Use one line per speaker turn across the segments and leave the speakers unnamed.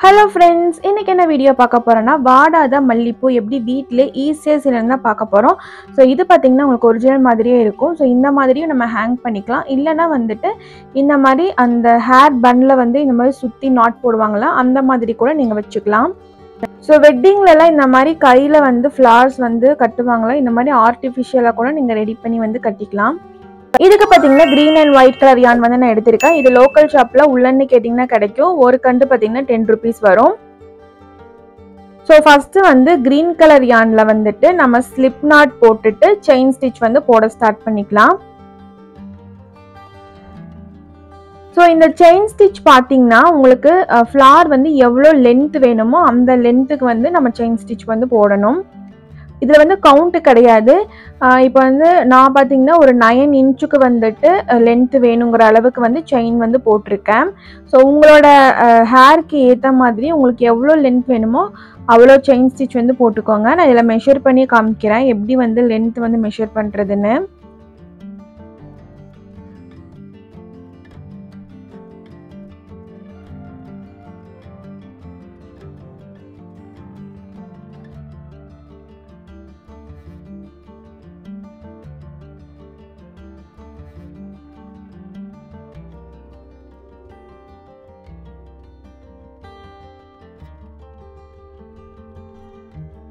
Hello friends இன்றைக்கி என்ன video பார்க்க போகிறோன்னா வாடாத மல்லிப்பூ எப்படி வீட்டிலே ஈஸியாக சிலர்னு தான் பார்க்க போகிறோம் ஸோ இது பார்த்திங்கன்னா உங்களுக்கு ஒரிஜினல் மாதிரியே இருக்கும். ஸோ இந்த மாதிரியும் நம்ம ஹேங் பண்ணிக்கலாம். இல்லைனா வந்துட்டு இந்த மாதிரி அந்த ஹேர் பன்னில் வந்து இந்த மாதிரி சுற்றி நாட் போடுவாங்களா அந்த மாதிரி கூட நீங்கள் வச்சுக்கலாம். ஸோ வெட்டிங்லலாம் இந்த மாதிரி கையில் வந்து ஃப்ளவர்ஸ் வந்து கட்டுவாங்களா இந்த மாதிரி ஆர்டிஃபிஷியலாக கூட நீங்கள் ரெடி பண்ணி வந்து கட்டிக்கலாம். இதுக்கு பார்த்தீங்கன்னா க்ரீன் அண்ட் ஒயிட் கலர் யான் வந்து நான் எடுத்திருக்கேன். இது லோக்கல் ஷாப்பில் உள்ளன்னு கேட்டிங்கன்னா கிடைக்கும். ஒரு கண்டு பார்த்தீங்கன்னா டென் ருபீஸ் வரும். ஸோ ஃபஸ்ட்டு வந்து க்ரீன் கலர் யானில் வந்துட்டு நம்ம ஸ்லிப் நாட் போட்டுட்டு செயின் ஸ்டிச் வந்து போட ஸ்டார்ட் பண்ணிக்கலாம். ஸோ இந்த செயின் ஸ்டிச் பார்த்தீங்கன்னா உங்களுக்கு ஃப்ளார் வந்து எவ்வளோ லென்த் வேணுமோ அந்த லென்த்துக்கு வந்து நம்ம செயின் ஸ்டிச் வந்து போடணும். இதில் வந்து கவுண்ட்டு கிடையாது. இப்போ வந்து நான் பார்த்தீங்கன்னா ஒரு நயன் இன்ச்சுக்கு வந்துட்டு லென்த்து வேணுங்கிற அளவுக்கு வந்து செயின் வந்து போட்டிருக்கேன். ஸோ உங்களோட ஹேருக்கு ஏற்ற மாதிரி உங்களுக்கு எவ்வளோ லென்த் வேணுமோ அவ்வளோ செயின் ஸ்டிச் வந்து போட்டுக்கோங்க. நான் இதில் மெஷர் பண்ணி காமிக்கிறேன். எப்படி வந்து லென்த் வந்து மெஷர் பண்ணுறதுன்னு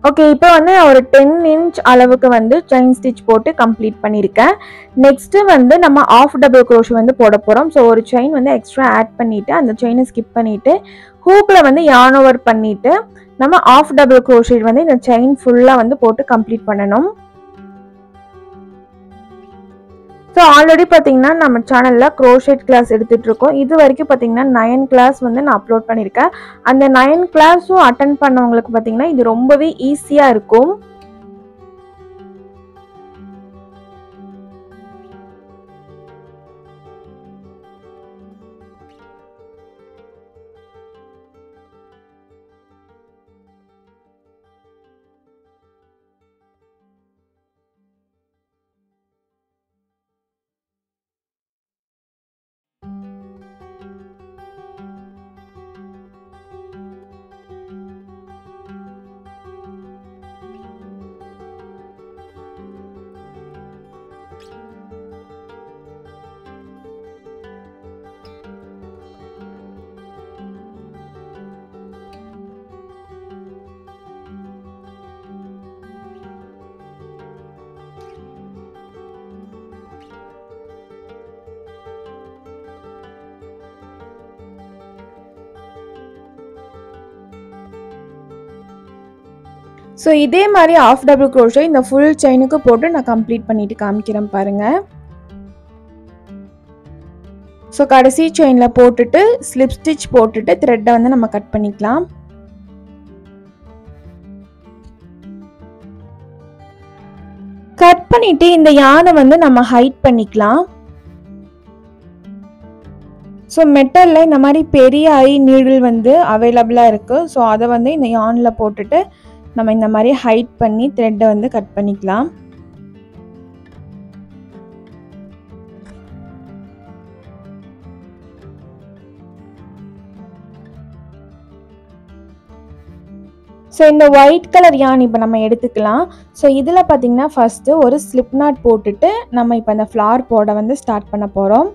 ஓகே இப்போ வந்து ஒரு டென் இன்ச் அளவுக்கு வந்து செயின் ஸ்டிச் போட்டு கம்ப்ளீட் பண்ணியிருக்கேன். நெக்ஸ்ட்டு வந்து நம்ம ஆஃப் டபுள் க்ரோஷ் வந்து போட போகிறோம் ஸோ ஒரு செயின் வந்து எக்ஸ்ட்ரா ஆட் பண்ணிவிட்டு அந்த செயினை ஸ்கிப் பண்ணிவிட்டு ஹூக்கில் வந்து யான் ஓவர் பண்ணிவிட்டு நம்ம ஆஃப் டபுள் க்ரோஷேட் வந்து இந்த செயின் ஃபுல்லாக வந்து போட்டு கம்ப்ளீட் பண்ணணும். ஸோ ஆல்ரெடி பார்த்தீங்கன்னா நம்ம சேனலில் க்ரோஷேட் கிளாஸ் எடுத்துகிட்ருக்கோம் இது வரைக்கும் பார்த்தீங்கன்னா நயன் கிளாஸ் வந்து நான் அப்லோட் பண்ணியிருக்கேன். அந்த நயன் கிளாஸும் அட்டன் பண்ணவங்களுக்கு பார்த்தீங்கன்னா இது ரொம்பவே ஈஸியாக இருக்கும். ஸோ இதே மாதிரி ஆஃப் டபுள் க்ரோஷோ இந்த ஃபுல் செயினுக்கு போட்டு நான் கம்ப்ளீட் பண்ணிட்டு காமிக்கிறேன் பாருங்கள் ஸோ கடைசி செயினில் போட்டுட்டு ஸ்லிப் ஸ்டிச் போட்டுட்டு த்ரெட்டை வந்து நம்ம கட் பண்ணிக்கலாம். கட் பண்ணிவிட்டு இந்த யானை வந்து நம்ம ஹைட் பண்ணிக்கலாம். ஸோ மெட்டலில் இந்த மாதிரி பெரிய ஐ நீடில் வந்து அவைலபிளாக இருக்குது ஸோ அதை வந்து இந்த யானில் போட்டுட்டு நம்ம இந்த மாதிரி ஹைட் பண்ணி த்ரெட்டை வந்து கட் பண்ணிக்கலாம். ஸோ இந்த ஒயிட் கலர் யான் இப்போ நம்ம எடுத்துக்கலாம். ஸோ இதில் பார்த்திங்கன்னா ஃபஸ்ட்டு ஒரு ஸ்லிப் நாட் போட்டுட்டு நம்ம இப்போ அந்த ஃப்ளார் போட வந்து ஸ்டார்ட் பண்ண போகிறோம்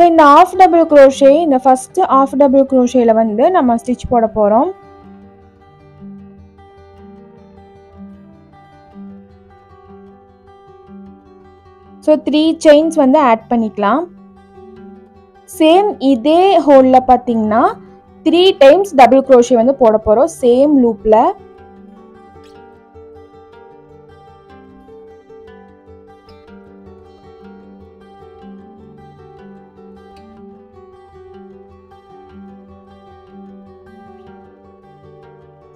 ஸோ இந்த ஆஃப் டபுள் க்ரோஷே இந்த ஃபஸ்ட்டு ஆஃப் டபுள் க்ரோஷேயில் வந்து நம்ம ஸ்டிச் போட போகிறோம் ஸோ த்ரீ செயின்ஸ் வந்து ஆட் பண்ணிக்கலாம். சேம் இதே ஹோலில் பார்த்தீங்கன்னா த்ரீ டைம்ஸ் டபுள் க்ரோஷே வந்து போட போகிறோம் சேம் லூப்பில்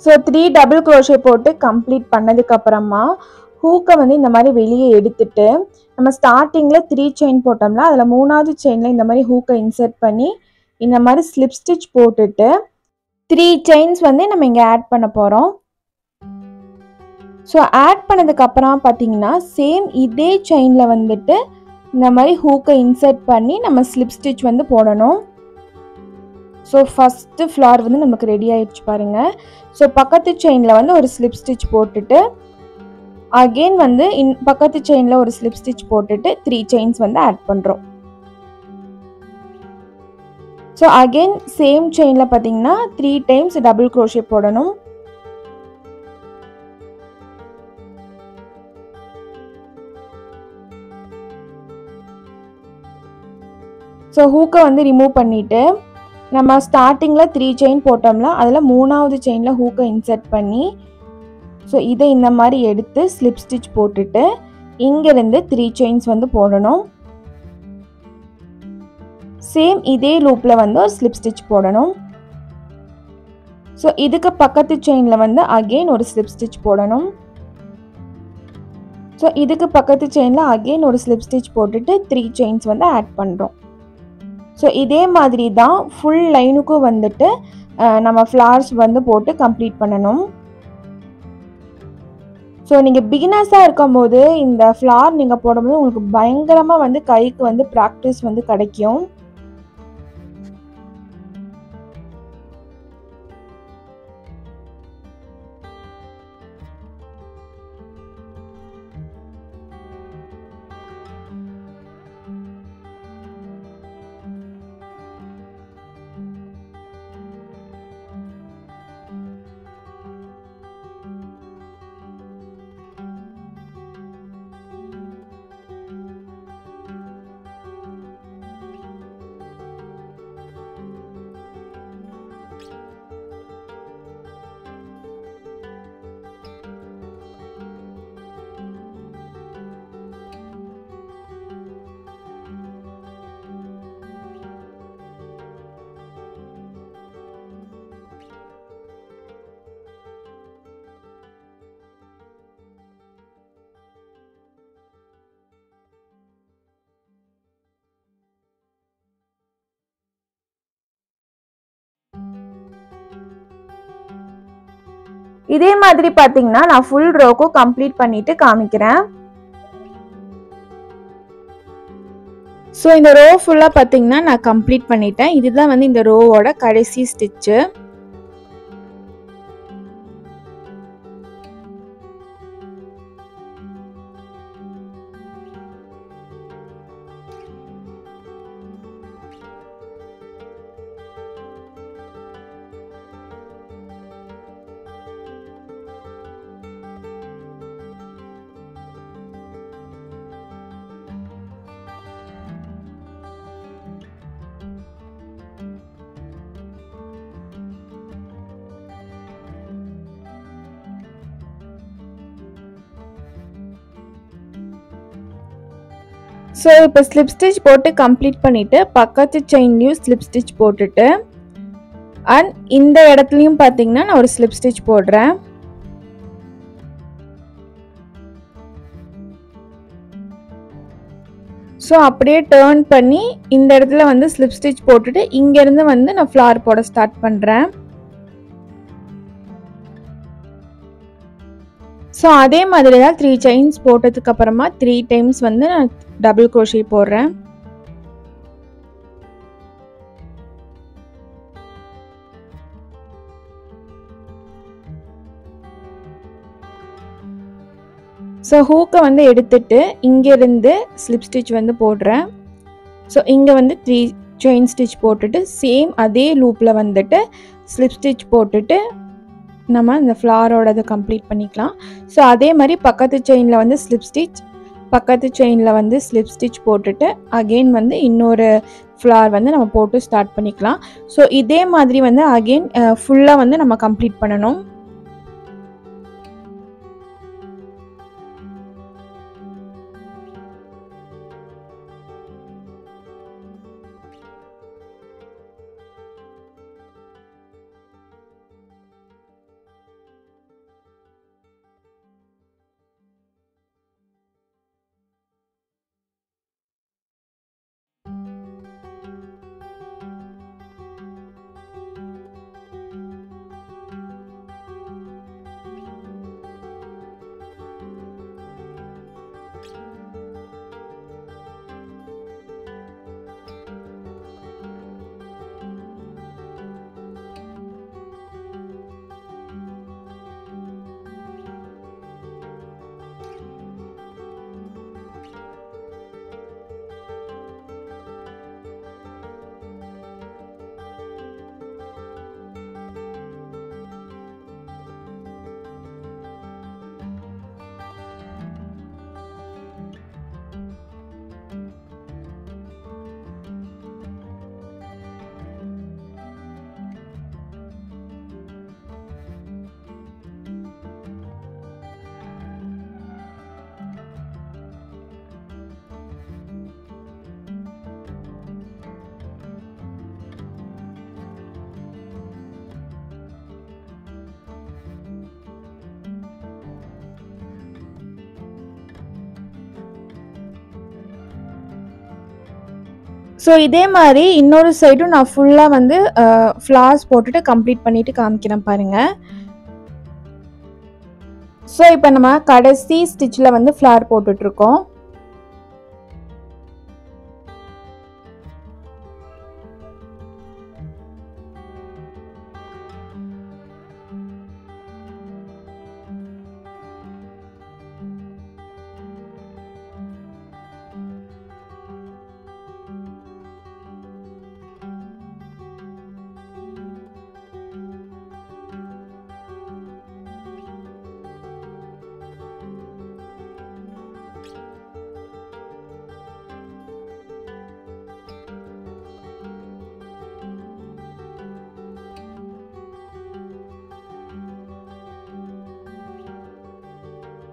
ஸோ த்ரீ டபுள் க்ரோஷே போட்டு கம்ப்ளீட் பண்ணதுக்கப்புறமா ஹூக்கை வந்து இந்த மாதிரி வெளியே எடுத்துட்டு நம்ம ஸ்டார்டிங்கில் த்ரீ செயின் போட்டோம்ல அதில் மூணாவது செயினில் இந்த மாதிரி ஹூக்கை இன்சர்ட் பண்ணி இந்த மாதிரி ஸ்லிப் ஸ்டிச் போட்டுட்டு த்ரீ செயின்ஸ் வந்து நம்ம இங்கே ஆட் பண்ண போகிறோம் ஸோ ஆட் பண்ணதுக்கப்புறம் பார்த்தீங்கன்னா சேம் இதே செயினில் வந்துட்டு இந்த மாதிரி ஹூக்கை இன்சர்ட் பண்ணி நம்ம ஸ்லிப் ஸ்டிச் வந்து போடணும். ஸோ ஃபஸ்ட்டு ஃப்ளார் வந்து நமக்கு ரெடி ஆகிடுச்சு பாருங்கள் ஸோ பக்கத்து செயினில் வந்து ஒரு ஸ்லிப் ஸ்டிச் போட்டுட்டு அகெயின் வந்து இன் பக்கத்து செயினில் ஒரு ஸ்லிப் ஸ்டிச் போட்டுட்டு த்ரீ செயின்ஸ் வந்து ஆட் பண்ணுறோம் ஸோ அகெயின் சேம் செயினில் பார்த்தீங்கன்னா த்ரீ டைம்ஸ் டபுள் க்ரோஷே போடணும். ஸோ ஹூக்கை வந்து ரிமூவ் பண்ணிவிட்டு நம்ம ஸ்டார்டிங்கில் த்ரீ செயின் போட்டோம்ல அதில் மூணாவது செயினில் ஹூக்கை இன்சர்ட் பண்ணி ஸோ இதை இந்த மாதிரி எடுத்து ஸ்லிப் ஸ்டிச் போட்டுட்டு இங்கேருந்து த்ரீ செயின்ஸ் வந்து போடணும். சேம் இதே லூப்பில் வந்து ஒரு ஸ்லிப் ஸ்டிச் போடணும். ஸோ இதுக்கு பக்கத்து செயினில் வந்து அகெயின் ஒரு ஸ்லிப் ஸ்டிச் போடணும். ஸோ இதுக்கு பக்கத்து செயினில் அகெயின் ஒரு ஸ்லிப் ஸ்டிச் போட்டுட்டு த்ரீ செயின்ஸ் வந்து ஆட் பண்ணுறோம் ஸோ இதே மாதிரி தான் ஃபுல் லைனுக்கும் வந்துட்டு நம்ம ஃப்ளார்ஸ் வந்து போட்டு கம்ப்ளீட் பண்ணணும். ஸோ நீங்கள் பிகினர்ஸாக இருக்கும்போது இந்த ஃப்ளார் நீங்கள் போடும்போது உங்களுக்கு பயங்கரமாக வந்து கைக்கு வந்து ப்ராக்டிஸ் வந்து கிடைக்கும். இதே மாதிரி பார்த்தீங்கன்னா நான் ஃபுல் ரோக்கும் கம்ப்ளீட் பண்ணிட்டு காமிக்கிறேன். ஸோ இந்த ரோ ஃபுல்லாக பார்த்தீங்கன்னா நான் கம்ப்ளீட் பண்ணிட்டேன். இதுதான் வந்து இந்த ரோவோட கடைசி ஸ்டிச்சு ஸோ இப்போ ஸ்லிப் ஸ்டிச் போட்டு கம்ப்ளீட் பண்ணிவிட்டு பக்கத்து செயின்லேயும் ஸ்லிப் ஸ்டிச் போட்டுட்டு அண்ட் இந்த இடத்துலையும் பார்த்தீங்கன்னா நான் ஒரு ஸ்லிப் ஸ்டிச் போடுறேன். ஸோ அப்படியே டேர்ன் பண்ணி இந்த இடத்துல வந்து ஸ்லிப் ஸ்டிச் போட்டுட்டு இங்கேருந்து வந்து நான் ஃப்ளார் போட ஸ்டார்ட் பண்ணுறேன் ஸோ அதே மாதிரி தான் த்ரீ செயின்ஸ் போட்டதுக்கு அப்புறமா த்ரீ டைம்ஸ் வந்து நான் டபுள் குரோஷி போடுறேன். ஸோ ஹூக்கை வந்து எடுத்துட்டு இங்கேருந்து ஸ்லிப் ஸ்டிச் வந்து போடுறேன். ஸோ இங்கே வந்து த்ரீ செயின் ஸ்டிச் போட்டுட்டு சேம் அதே லூப்பில் வந்துட்டு ஸ்லிப் ஸ்டிச் போட்டுட்டு நம்ம இந்த ஃப்ளாரோட இதை கம்ப்ளீட் பண்ணிக்கலாம். ஸோ அதே மாதிரி பக்கத்து செயினில் வந்து ஸ்லிப் ஸ்டிச் பக்கத்து செயினில் வந்து ஸ்லிப் ஸ்டிச் போட்டுட்டு அகெயின் வந்து இன்னொரு ஃப்ளார் வந்து நம்ம போட்டு ஸ்டார்ட் பண்ணிக்கலாம். ஸோ இதே மாதிரி வந்து அகெயின் ஃபுல்லாக வந்து நம்ம கம்ப்ளீட் பண்ணணும். ஸோ இதே மாதிரி இன்னொரு சைடும் நான் ஃபுல்லாக வந்து ஃப்ளார்ஸ் போட்டுட்டு கம்ப்ளீட் பண்ணிவிட்டு காமிக்கிறேன் பாருங்கள் ஸோ இப்போ நம்ம கடைசி ஸ்டிச்சில் வந்து ஃப்ளார் போட்டுட்ருக்கோம்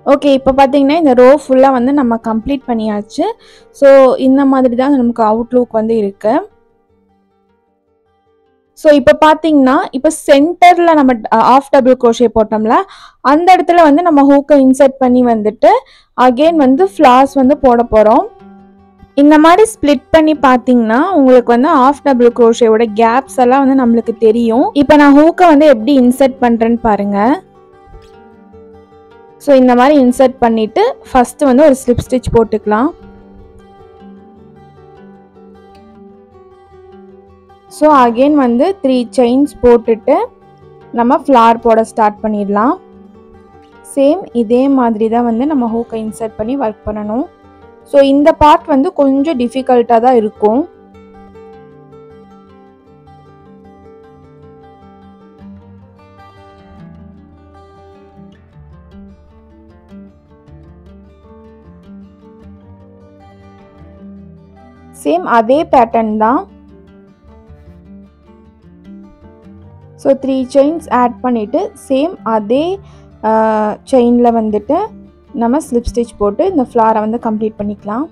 ஓகே இப்போ பார்த்தீங்கன்னா இந்த ரோ ஃபுல்லாக வந்து நம்ம கம்ப்ளீட் பண்ணியாச்சு. ஸோ இந்த மாதிரி தான் நமக்கு அவுட்லுக் வந்து இருக்கு. ஸோ இப்போ பார்த்தீங்கன்னா இப்போ சென்டரில் நம்ம ஆஃப் டபுள் க்ரோஷே போட்டோம்ல அந்த இடத்துல வந்து நம்ம ஹூக்கை இன்சர்ட் பண்ணி வந்துட்டு அகெயின் வந்து ஃப்ளார்ஸ் வந்து போட போகிறோம் இந்த மாதிரி ஸ்ப்ளிட் பண்ணி பார்த்தீங்கன்னா உங்களுக்கு வந்து ஆஃப் டபுள் க்ரோஷேவோட கேப்ஸ் எல்லாம் வந்து நம்மளுக்கு தெரியும். இப்போ நான் ஹூக்கை வந்து எப்படி இன்சர்ட் பண்ணுறேன்னு பாருங்கள் ஸோ இந்த மாதிரி இன்சர்ட் பண்ணிவிட்டு ஃபஸ்ட்டு வந்து ஒரு ஸ்லிப் ஸ்டிச் போட்டுக்கலாம். ஸோ அகெயின் வந்து த்ரீ செயின்ஸ் போட்டுட்டு நம்ம ஃப்ளார் போட ஸ்டார்ட் பண்ணிடலாம். சேம் இதே மாதிரி தான் வந்து நம்ம ஹூக்கை இன்சர்ட் பண்ணி ஒர்க் பண்ணணும். ஸோ இந்த பார்ட் வந்து கொஞ்சம் டிஃபிகல்ட்டாக தான் இருக்கும். சேம் அதே பேட்டர்ன் தான். ஸோ த்ரீ செயின்ஸ் ஆட் பண்ணிவிட்டு சேம் அதே செயினில் வந்துட்டு நம்ம ஸ்லிப் ஸ்டிச் போட்டு இந்த ஃப்ளாரை வந்து கம்ப்ளீட் பண்ணிக்கலாம்.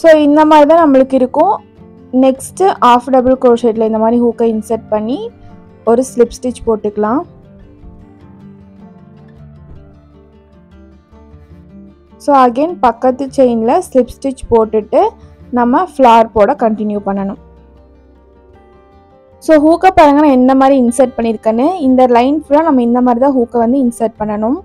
ஸோ இந்த மாதிரி தான் நம்மளுக்கு இருக்கும். நெக்ஸ்ட்டு ஆஃப் டபுள் க்ரோஷேட்டில் இந்த மாதிரி ஹூக்கை இன்சர்ட் பண்ணி ஒரு ஸ்லிப் ஸ்டிச் போட்டுக்கலாம். ஸோ அகெயின் பக்கத்து செயினில் ஸ்லிப் ஸ்டிச் போட்டுட்டு நம்ம ஃப்ளார் போட கண்டினியூ பண்ணணும். ஸோ ஹூக்கை பாருங்கள் நான் எந்த மாதிரி இன்சர்ட் பண்ணியிருக்கேன்னு இந்த லைன் ஃபுல்லாக நம்ம இந்த மாதிரி தான் ஹூக்கை வந்து இன்சர்ட் பண்ணணும்.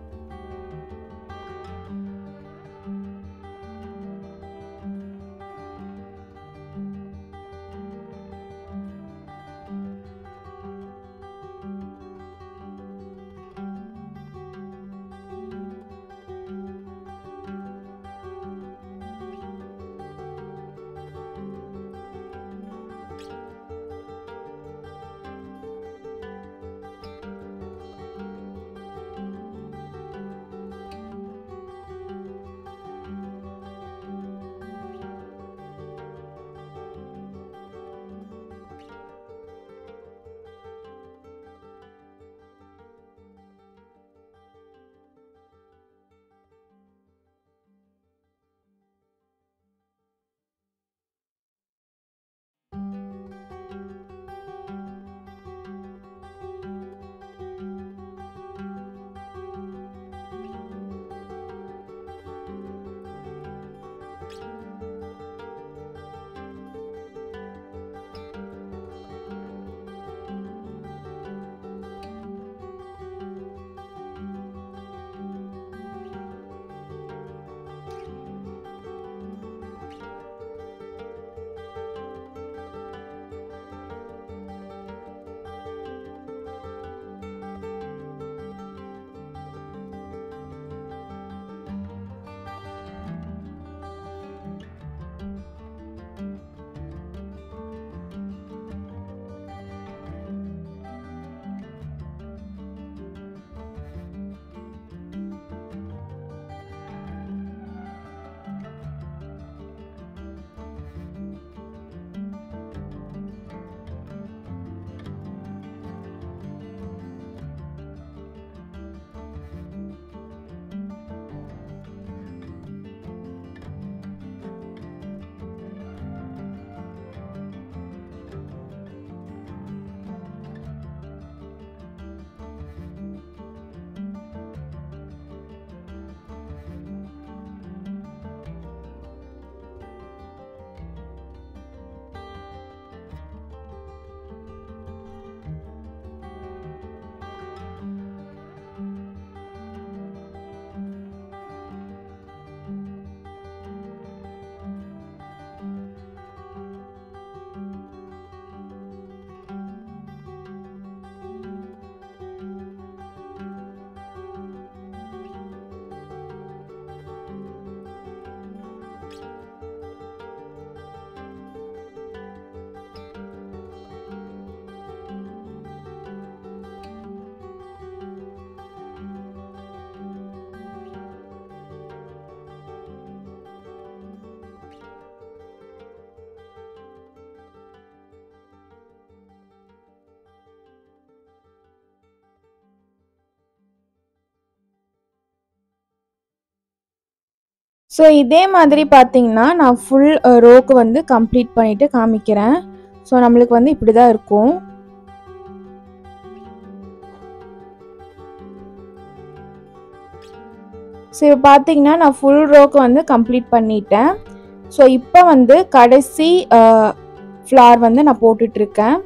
ஸோ இதே மாதிரி பார்த்தீங்கன்னா நான் ஃபுல் ரோக்கு வந்து கம்ப்ளீட் பண்ணிவிட்டு காமிக்கிறேன். ஸோ நம்மளுக்கு வந்து இப்படி தான் இருக்கும். ஸோ இப்போ பார்த்தீங்கன்னா நான் ஃபுல் ரோக்கு வந்து கம்ப்ளீட் பண்ணிட்டேன். ஸோ இப்போ வந்து கடைசி ஃப்ளார் வந்து நான் போட்டுட்ருக்கேன்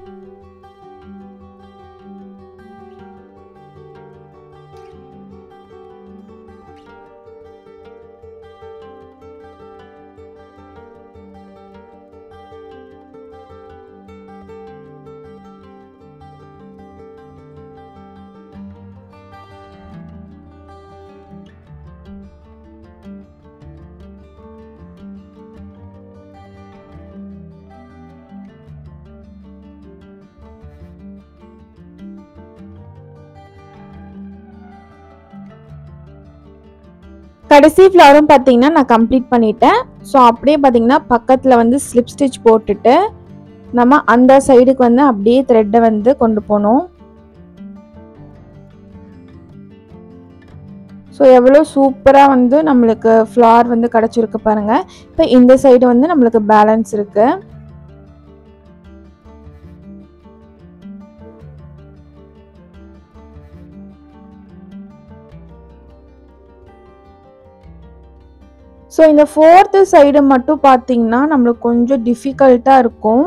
கடைசி ஃப்ளவரும் பார்த்தீங்கன்னா நான் கம்ப்ளீட் பண்ணிட்டேன். ஸோ அப்படியே பார்த்தீங்கன்னா பக்கத்தில் வந்து ஸ்லிப் ஸ்டிச் போட்டுட்டு நம்ம அந்த சைடுக்கு வந்து அப்படியே த்ரெட்டை வந்து கொண்டு போகணும். ஸோ எவ்வளோ சூப்பராக வந்து நம்மளுக்கு ஃப்ளார் வந்து கிடச்சிருக்கு பாருங்கள் இப்போ இந்த சைடு வந்து நம்மளுக்கு பேலன்ஸ் இருக்குது ஸோ இந்த ஃபோர்த்து சைடு மட்டும் பார்த்தீங்கன்னா நம்மளுக்கு கொஞ்சம் டிஃபிகல்ட்டாக இருக்கும்.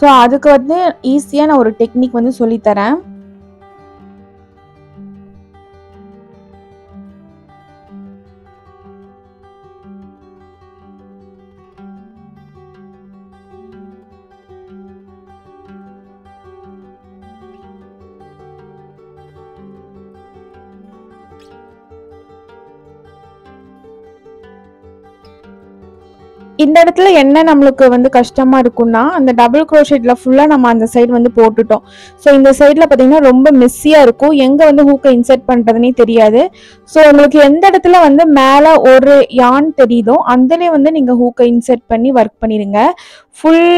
ஸோ அதுக்கு வந்து ஈஸியாக நான் ஒரு டெக்னிக் வந்து சொல்லித்தரேன் இந்த இடத்துல என்ன நம்மளுக்கு வந்து கஷ்டமா இருக்கும்னா அந்த டபுள் க்ரோஷெட்ல ஃபுல்லா நம்ம அந்த சைடு வந்து போட்டுட்டோம். ஸோ இந்த சைடில் பார்த்தீங்கன்னா ரொம்ப மெஸ்ஸியா இருக்கும். எங்க வந்து ஹூக்கை இன்சர்ட் பண்றதுனே தெரியாது. ஸோ உங்களுக்கு எந்த இடத்துல வந்து மேலே ஒரு யான் தெரியுதோ அதுலேயே வந்து நீங்க ஹூக்கை இன்சர்ட் பண்ணி ஒர்க் பண்ணிடுங்க. ஃபுல்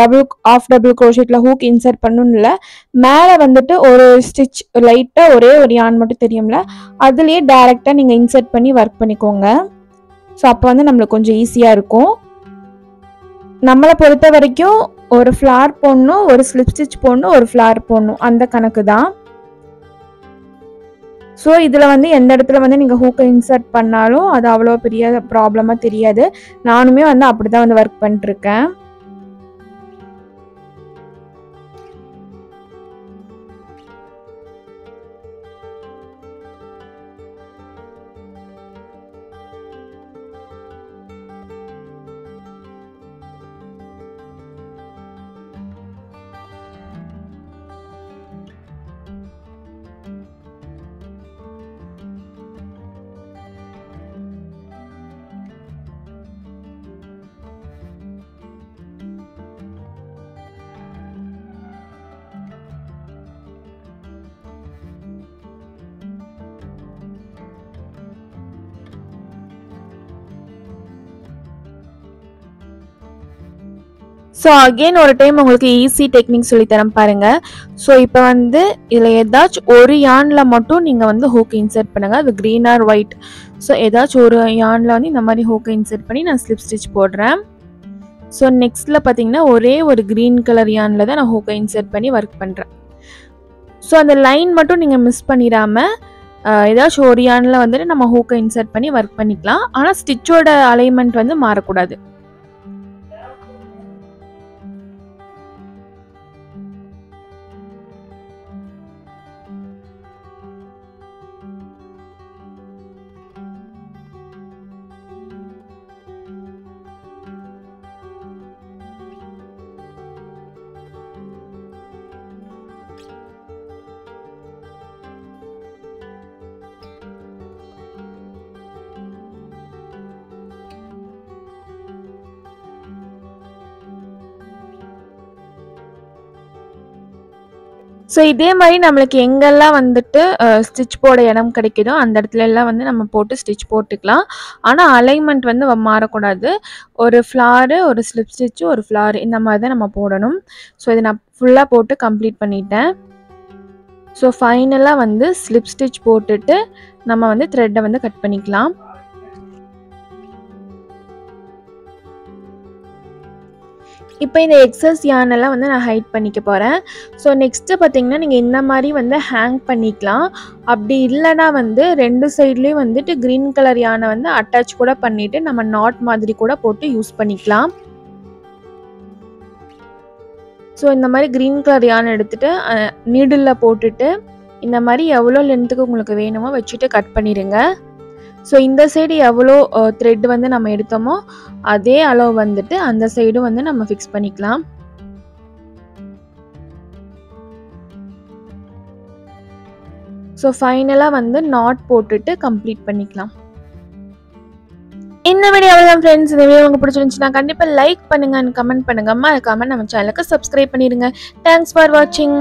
டபுள் ஆஃப் டபுள் க்ரோஷெட்ல ஹூக் இன்சர்ட் பண்ணணும் இல்லை மேலே வந்துட்டு ஒரு ஸ்டிச் லைட்டாக ஒரே ஒரு யான் மட்டும் தெரியும்ல. அதுலேயே டேரெக்டாக நீங்கள் இன்சர்ட் பண்ணி ஒர்க் பண்ணிக்கோங்க. ஸோ அப்போ வந்து நம்மளுக்கு கொஞ்சம் ஈஸியாக இருக்கும். நம்மளை பொறுத்த வரைக்கும் ஒரு ஃப்ளார் போடணும் ஒரு ஸ்லிப் ஸ்டிச் போடணும் ஒரு ஃப்ளார் போடணும். அந்த கணக்கு தான். ஸோ இதில் வந்து எந்த இடத்துல வந்து நீங்கள் ஹூக்கை இன்சர்ட் பண்ணாலும் அது அவ்வளோ பெரிய ப்ராப்ளமாக தெரியாது. நானுமே வந்து அப்படி தான் வந்து ஒர்க் பண்ணிட்டுருக்கேன் ஸோ அகெயின் ஒரு டைம் உங்களுக்கு ஈஸி டெக்னிக் சொல்லித்தரேன் பாருங்கள் ஸோ இப்போ வந்து இதில் ஏதாச்சும் ஒரு யானில் மட்டும் நீங்கள் வந்து ஹூக் இன்சர்ட் பண்ணுங்கள் அது க்ரீன் ஆர் ஒயிட் ஸோ ஏதாச்சும் ஒரு யானில் வந்து இந்த மாதிரி ஹூக்கை இன்சர்ட் பண்ணி நான் ஸ்லிப் ஸ்டிச் போடுறேன். ஸோ நெக்ஸ்ட்டில் பார்த்தீங்கன்னா ஒரே ஒரு க்ரீன் கலர் யானில் தான் நான் ஹூக்கை இன்சர்ட் பண்ணி ஒர்க் பண்ணுறேன் ஸோ அந்த லைன் மட்டும் நீங்கள் மிஸ் பண்ணிடாமல் ஏதாச்சும் ஒரு யானில் வந்துட்டு நம்ம ஹூக்கை இன்சர்ட் பண்ணி ஒர்க் பண்ணிக்கலாம். ஆனால் ஸ்டிச்சோட அலைன்மெண்ட் வந்து மாறக்கூடாது. ஸோ இதே மாதிரி நம்மளுக்கு எங்கெல்லாம் வந்துட்டு ஸ்டிச் போட இடம் கிடைக்குதோ அந்த இடத்துல எல்லாம் வந்து நம்ம போட்டு ஸ்டிச் போட்டுக்கலாம். ஆனால் அலைன்மெண்ட் வந்து மாறக்கூடாது. ஒரு ஃப்ளாரு ஒரு ஸ்லிப் ஸ்டிச்சு ஒரு ஃப்ளார் இந்த மாதிரி தான் நம்ம போடணும். ஸோ இதை நான் ஃபுல்லாக போட்டு கம்ப்ளீட் பண்ணிட்டேன். ஸோ ஃபைனலாக வந்து ஸ்லிப் ஸ்டிச் போட்டுட்டு நம்ம வந்து த்ரெட்டை வந்து கட் பண்ணிக்கலாம். இப்போ இந்த எக்ஸஸ் யானெல்லாம் வந்து நான் ஹைட் பண்ணிக்க போகிறேன் ஸோ நெக்ஸ்ட்டு பார்த்தீங்கன்னா நீங்கள் இந்த மாதிரி வந்து ஹேங் பண்ணிக்கலாம். அப்படி இல்லைனா வந்து ரெண்டு சைட்லேயும் வந்துட்டு க்ரீன் கலர் யானை வந்து அட்டாச் கூட பண்ணிவிட்டு நம்ம நாட் மாதிரி கூட போட்டு யூஸ் பண்ணிக்கலாம். ஸோ இந்த மாதிரி க்ரீன் கலர் யானை எடுத்துகிட்டு நீடிலில் போட்டுட்டு இந்த மாதிரி எவ்வளோ லென்த்துக்கு உங்களுக்கு வேணுமோ வச்சுட்டு கட் பண்ணிடுங்க ஸோ இந்த சைடு எவ்வளோ த்ரெட் வந்து நம்ம எடுத்தோமோ அதே அளவு வந்துட்டு அந்த சைடும் வந்து நம்ம ஃபிக்ஸ் பண்ணிக்கலாம். ஸோ ஃபைனலாக வந்து நாட் போட்டுட்டு கம்ப்ளீட் பண்ணிக்கலாம். இந்த வீடியோ அவ்வளோதான் ஃப்ரெண்ட்ஸ் இந்த வீடியோ உங்களுக்கு பிடிச்சிருந்துச்சுன்னா கண்டிப்பாக லைக் பண்ணுங்க கமெண்ட் பண்ணுங்க. மறக்காம நம்ம சேனலுக்கு சப்ஸ்கிரைப் பண்ணிடுங்க. தேங்க்ஸ் ஃபார் வாட்சிங்